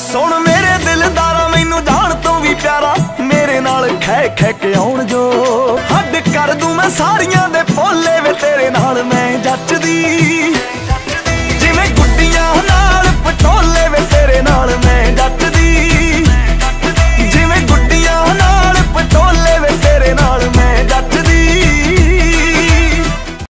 ਸੁਣ ਮੇਰੇ ਦਿਲਦਾਰਾ, ਮੈਨੂੰ ਜਾਣ ਤੋਂ ਵੀ ਪਿਆਰਾ। ਮੇਰੇ ਨਾਲ ਖੈ ਖੈ ਕੇ ਆਉਣ ਜੋ। ਹੱਦ ਕਰ ਦੂੰ ਮੈਂ ਸਾਰੀਆਂ ਦੇ ਪੋਲੇ ਵੇ ਤੇਰੇ ਨਾਲ, ਮੈਂ ਜੱਚਦੀ।